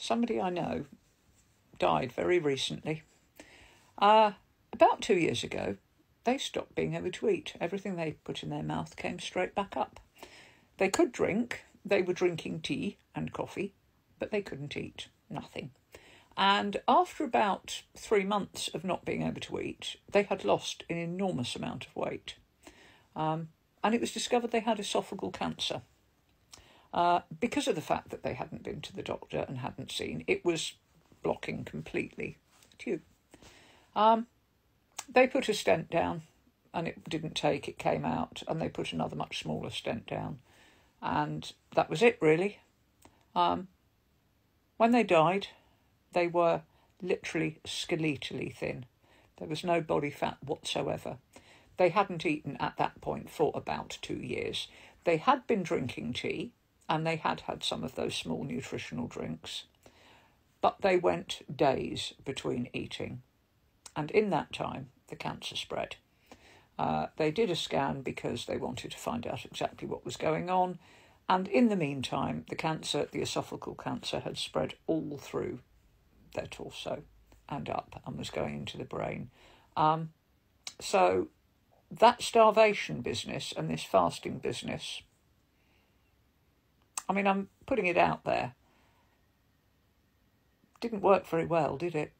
somebody I know died very recently. Uh, about two years ago, they stopped being able to eat. Everything they put in their mouth came straight back up. They could drink, they were drinking tea and coffee, but they couldn't eat nothing. And after about three months of not being able to eat, they had lost an enormous amount of weight. Um, and it was discovered they had esophageal cancer. Uh, because of the fact that they hadn't been to the doctor and hadn't seen, it was blocking completely the tube. Um, they put a stent down and it didn't take, it came out, and they put another much smaller stent down. And that was it, really. Um, when they died, they were literally skeletally thin. There was no body fat whatsoever. They hadn't eaten at that point for about two years. They had been drinking tea and they had had some of those small nutritional drinks, but they went days between eating. And in that time, the cancer spread. Uh, they did a scan because they wanted to find out exactly what was going on. And in the meantime, the cancer, the esophageal cancer, had spread all through their torso and up and was going into the brain. Um, so that starvation business and this fasting business, I mean, I'm putting it out there, didn't work very well, did it?